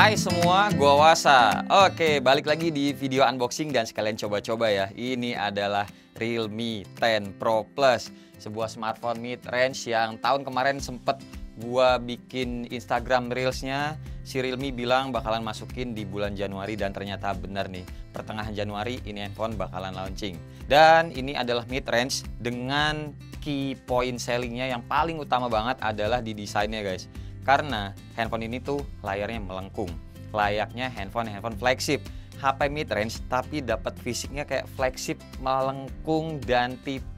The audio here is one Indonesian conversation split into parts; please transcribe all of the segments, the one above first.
Hai semua, gua Wasa. Oke, balik lagi di video unboxing dan sekalian coba-coba ya. Ini adalah Realme 10 Pro Plus, sebuah smartphone mid range yang tahun kemarin sempet gua bikin Instagram Reelsnya. Si Realme bilang bakalan masukin di bulan Januari dan ternyata benar nih. Pertengahan Januari ini handphone bakalan launching. Dan ini adalah mid range dengan key point sellingnya yang paling utama banget adalah di desainnya guys karena handphone ini tuh layarnya melengkung. Layaknya handphone-handphone flagship. HP mid range tapi dapat fisiknya kayak flagship melengkung dan tipis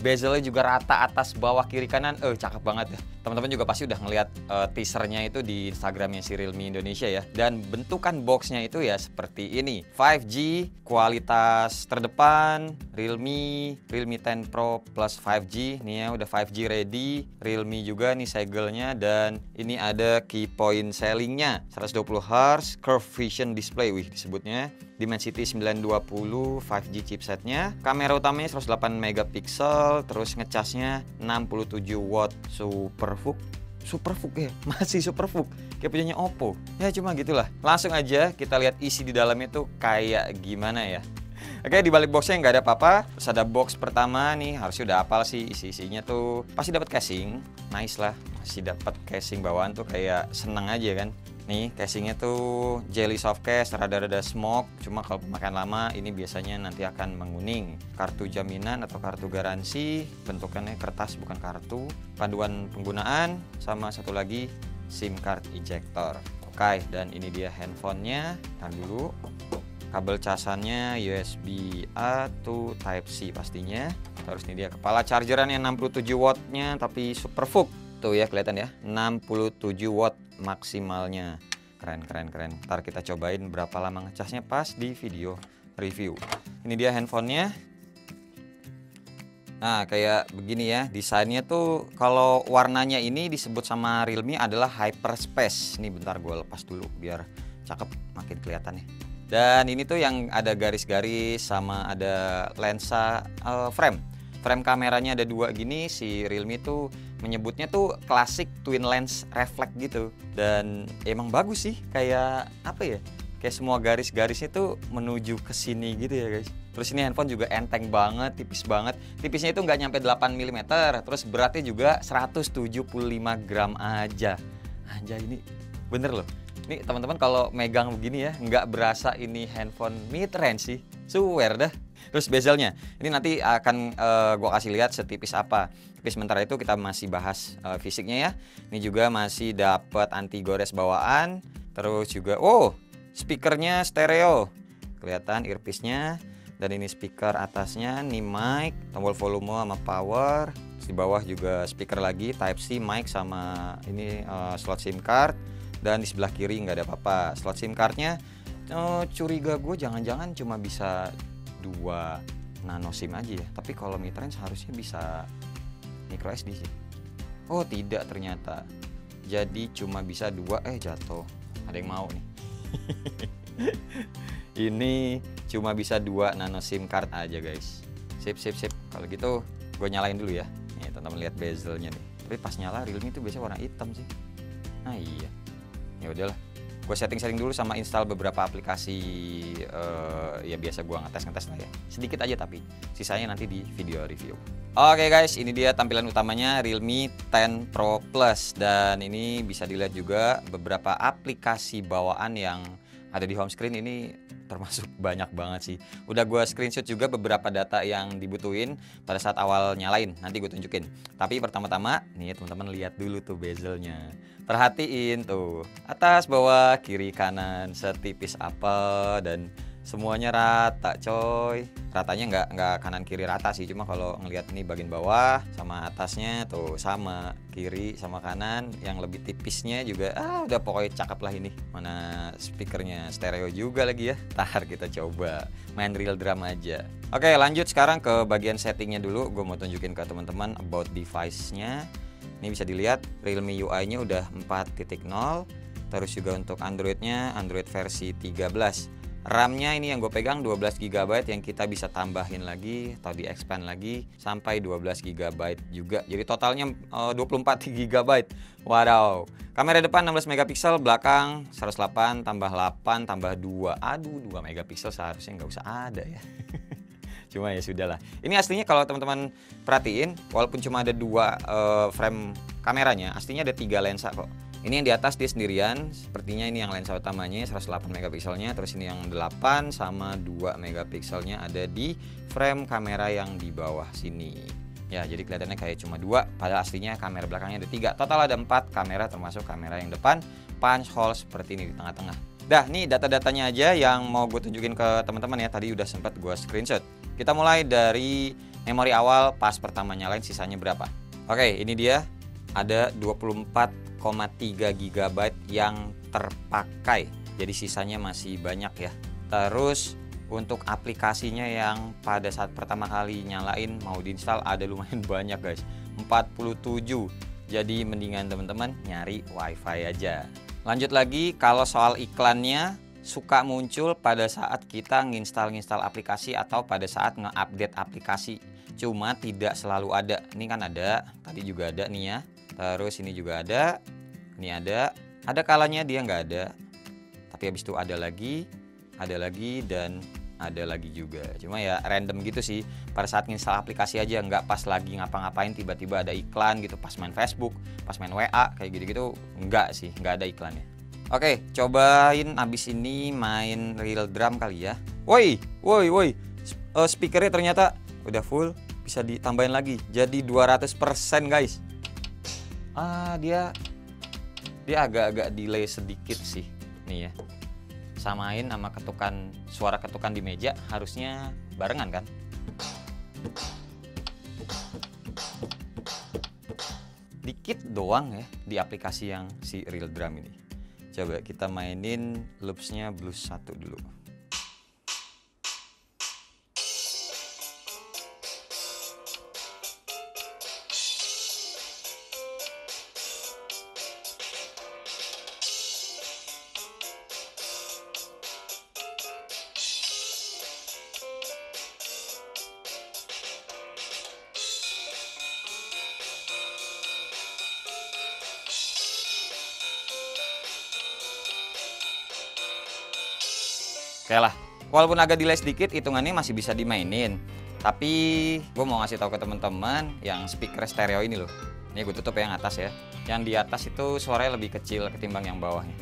bezelnya juga rata atas bawah kiri kanan. Eh cakep banget ya. Teman-teman juga pasti udah ngeliat uh, teasernya itu di Instagramnya si Realme Indonesia ya. Dan bentukan boxnya itu ya seperti ini. 5G kualitas terdepan Realme Realme 10 Pro plus 5G nih ya udah 5G ready. Realme juga nih segelnya. Dan ini ada key point sellingnya 120 Hz curve vision display. Wih disebutnya Dimensity 920 5G chipsetnya. Kamera utamanya 108 megapiksel terus ngecasnya 67 watt superfook superfook ya masih superfook kayak punyanya Oppo ya cuma gitulah langsung aja kita lihat isi di dalamnya tuh kayak gimana ya Oke di balik boxnya nggak ada apa-apa. Ada box pertama nih harusnya udah apal sih isi-isinya tuh. Pasti dapat casing, nice lah. Masih dapat casing bawaan tuh kayak seneng aja kan. Nih casingnya tuh jelly soft case, rada-rada smoke. Cuma kalau makan lama ini biasanya nanti akan menguning. Kartu jaminan atau kartu garansi, bentukannya kertas bukan kartu. Panduan penggunaan sama satu lagi SIM card ejector. Oke, dan ini dia handphonenya. Tahan dulu kabel casannya USB A to Type C pastinya terus ini dia kepala chargeran yang 67 wattnya tapi super full tuh ya kelihatan ya 67 watt maksimalnya keren keren keren. Ntar kita cobain berapa lama ngecasnya pas di video review. Ini dia handphonenya. Nah kayak begini ya desainnya tuh kalau warnanya ini disebut sama Realme adalah hyperspace. Ini bentar gue lepas dulu biar cakep makin kelihatan ya. Dan ini tuh yang ada garis-garis sama ada lensa uh, frame. Frame kameranya ada dua gini si Realme tuh menyebutnya tuh klasik twin lens reflect gitu. Dan emang bagus sih kayak apa ya? Kayak semua garis-garisnya tuh menuju ke sini gitu ya guys. Terus ini handphone juga enteng banget tipis banget. Tipisnya itu nggak nyampe 8 mm terus beratnya juga 175 gram aja. Anjay ini bener loh. Ini teman-teman kalau megang begini ya nggak berasa ini handphone mid range sih. Swear dah terus bezelnya ini nanti akan uh, gua kasih lihat setipis apa. Tapi sementara itu kita masih bahas uh, fisiknya ya. Ini juga masih dapat anti gores bawaan terus juga oh speakernya stereo. Kelihatan earpiece-nya dan ini speaker atasnya nih mic tombol volume sama power. Di bawah juga speaker lagi type C mic sama ini uh, slot SIM card. Dan di sebelah kiri nggak ada apa-apa. Slot SIM cardnya oh, curiga gue jangan-jangan cuma bisa dua nano SIM aja ya. Tapi kalau midrange harusnya bisa micro SD sih. Oh tidak ternyata. Jadi cuma bisa dua eh jatuh. Ada yang mau nih. Ini cuma bisa dua nano SIM card aja guys. Sip sip sip. Kalau gitu gue nyalain dulu ya. Nih teman-teman lihat bezelnya nih. Tapi pas nyala Realme itu biasanya warna hitam sih. Nah iya. Ya udahlah gue setting-setting dulu sama install beberapa aplikasi uh, ya biasa gue ngetes-ngetes lah ya. Sedikit aja tapi sisanya nanti di video review. Oke okay guys ini dia tampilan utamanya Realme 10 Pro Plus. Dan ini bisa dilihat juga beberapa aplikasi bawaan yang ada di home screen. Ini termasuk banyak banget sih. Udah gue screenshot juga beberapa data yang dibutuhin pada saat awal nyalain nanti gue tunjukin. Tapi pertama-tama nih teman-teman lihat dulu tuh bezelnya. Perhatiin tuh atas bawah kiri kanan setipis apa dan semuanya rata coy. Ratanya nggak nggak kanan kiri rata sih cuma kalau ngelihat ini bagian bawah sama atasnya tuh sama kiri sama kanan. Yang lebih tipisnya juga ah udah pokoknya cakep lah ini. Mana speakernya stereo juga lagi ya. Tar kita coba main real drum aja. Oke lanjut sekarang ke bagian settingnya dulu. Gue mau tunjukin ke teman-teman about device nya ini bisa dilihat Realme UI nya udah 4.0 terus juga untuk Android nya Android versi 13 RAM-nya ini yang gue pegang 12 GB yang kita bisa tambahin lagi atau di expand lagi sampai 12 GB juga. Jadi totalnya uh, 24 GB. Wow. Kamera depan 16 megapiksel, belakang 108 tambah 8 tambah 2. Aduh, 2 megapiksel seharusnya nggak usah ada ya. cuma ya sudahlah. Ini aslinya kalau teman-teman perhatiin, walaupun cuma ada dua uh, frame kameranya, aslinya ada tiga lensa kok ini yang di atas dia sendirian, sepertinya ini yang lensa utamanya 108 megapikselnya, terus ini yang 8 sama 2 megapikselnya ada di frame kamera yang di bawah sini. Ya, jadi kelihatannya kayak cuma dua, padahal aslinya kamera belakangnya ada tiga. Total ada empat kamera termasuk kamera yang depan, punch hole seperti ini di tengah-tengah. Dah, nih data-datanya aja yang mau gue tunjukin ke teman-teman ya. Tadi udah sempat gue screenshot. Kita mulai dari memori awal pas pertama nyalain sisanya berapa. Oke, ini dia ada 24 1,3 GB yang terpakai. Jadi sisanya masih banyak ya. Terus untuk aplikasinya yang pada saat pertama kali nyalain mau diinstal ada lumayan banyak guys. 47. Jadi mendingan teman-teman nyari WiFi aja. Lanjut lagi kalau soal iklannya suka muncul pada saat kita nginstal-nginstal aplikasi atau pada saat nge-update aplikasi. Cuma tidak selalu ada. Ini kan ada, tadi juga ada nih ya. Terus ini juga ada, ini ada, ada kalanya dia nggak ada. Tapi habis itu ada lagi, ada lagi dan ada lagi juga. Cuma ya random gitu sih. Pada saat nginstal aplikasi aja nggak pas lagi ngapa-ngapain tiba-tiba ada iklan gitu pas main Facebook, pas main WA kayak gitu-gitu nggak sih, nggak ada iklannya. Oke, cobain abis ini main real drum kali ya. Woi, woi, woi. Uh, speakernya ternyata udah full, bisa ditambahin lagi. Jadi 200% guys ah dia dia agak-agak delay sedikit sih nih ya. Samain sama ketukan suara ketukan di meja harusnya barengan kan? Dikit doang ya di aplikasi yang si real drum ini. Coba kita mainin loopsnya blues satu dulu Oke lah, walaupun agak delay sedikit, hitungannya masih bisa dimainin. Tapi gue mau ngasih tahu ke teman-teman yang speaker stereo ini loh. Ini gue tutup yang atas ya. Yang di atas itu suaranya lebih kecil ketimbang yang bawahnya.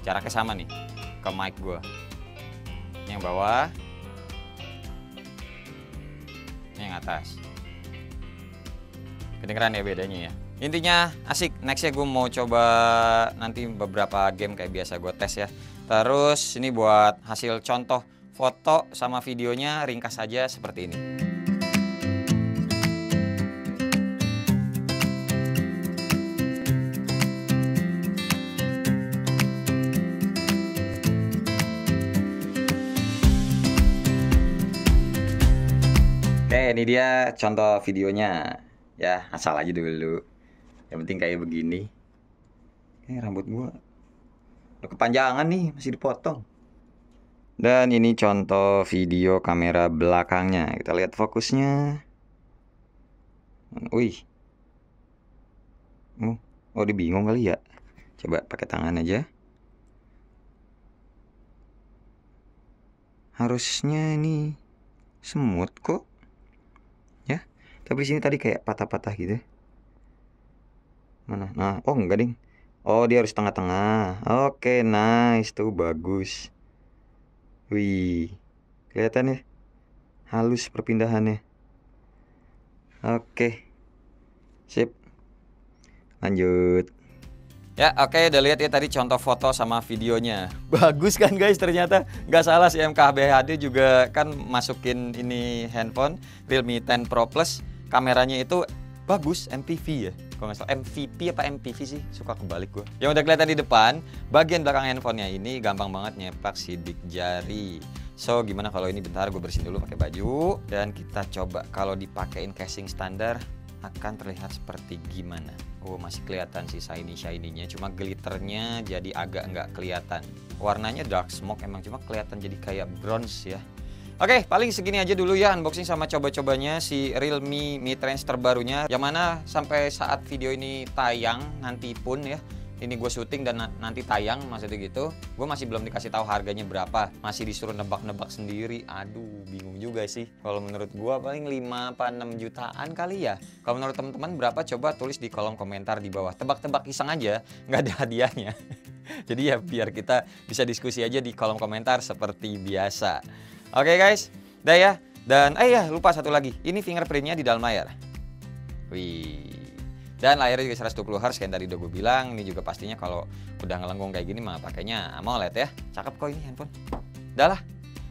Jaraknya sama nih ke mic gue. Yang bawah, ini yang atas. Kedengeran ya bedanya ya intinya asik. Nextnya gue mau coba nanti beberapa game kayak biasa gue tes ya. Terus ini buat hasil contoh foto sama videonya ringkas saja seperti ini. Oke, ini dia contoh videonya. Ya, asal aja dulu yang penting kayak begini. Eh rambut gua udah kepanjangan nih masih dipotong. Dan ini contoh video kamera belakangnya. Kita lihat fokusnya. Wih. Oh, oh dia bingung kali ya. Coba pakai tangan aja. Harusnya ini semut kok. Ya tapi sini tadi kayak patah-patah gitu Mana? Nah, oh enggak ding. Oh, dia harus tengah-tengah. Oke, nice tuh bagus. Wih. Kelihatan ya? Halus perpindahannya. Oke. Sip. Lanjut. Ya oke okay, udah lihat ya tadi contoh foto sama videonya Bagus kan guys ternyata Nggak salah si MKBHD juga kan masukin ini handphone Realme 10 Pro Plus Kameranya itu bagus MPV ya kalau nggak salah. MVP apa MPV sih? Suka kebalik gue yang udah kelihatan di depan bagian belakang handphonenya ini gampang banget nyepak sidik jari. So gimana kalau ini bentar gue bersihin dulu pakai baju dan kita coba kalau dipakein casing standar akan terlihat seperti gimana. Oh masih kelihatan sih shiny shininya, cuma glitternya jadi agak nggak kelihatan. Warnanya dark smoke emang cuma kelihatan jadi kayak bronze ya. Oke, paling segini aja dulu ya unboxing sama coba-cobanya si Realme Mi Trends terbarunya. Yang mana sampai saat video ini tayang nanti pun ya ini gue syuting dan nanti tayang maksudnya gitu gue masih belum dikasih tahu harganya berapa. Masih disuruh nebak-nebak sendiri. Aduh bingung juga sih. Kalau menurut gue paling 5 apa 6 jutaan kali ya. Kalau menurut teman-teman berapa? Coba tulis di kolom komentar di bawah. Tebak-tebak iseng aja nggak ada hadiahnya. Jadi ya biar kita bisa diskusi aja di kolom komentar seperti biasa oke okay, guys. Dah ya. Dan eh ya lupa satu lagi. Ini fingerprintnya di dalam layar wih. Dan layarnya juga 120 Hz kayak tadi udah gue bilang. Ini juga pastinya kalau udah ngelenggung kayak gini mah pakainya AMOLED ya. Cakep kok ini handphone. Udah lah,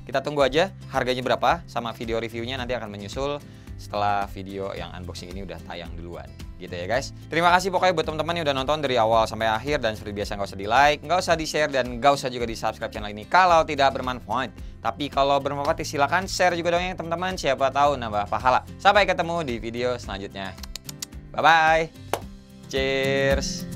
kita tunggu aja harganya berapa sama video reviewnya nanti akan menyusul setelah video yang unboxing ini udah tayang duluan gitu ya guys. Terima kasih pokoknya buat teman-teman yang udah nonton dari awal sampai akhir dan seperti biasa nggak usah di like nggak usah di share dan nggak usah juga di subscribe channel ini kalau tidak bermanfaat. Tapi kalau bermanfaat silakan share juga dong ya teman-teman. Siapa tahu nambah pahala. Sampai ketemu di video selanjutnya. Bye bye Cheers.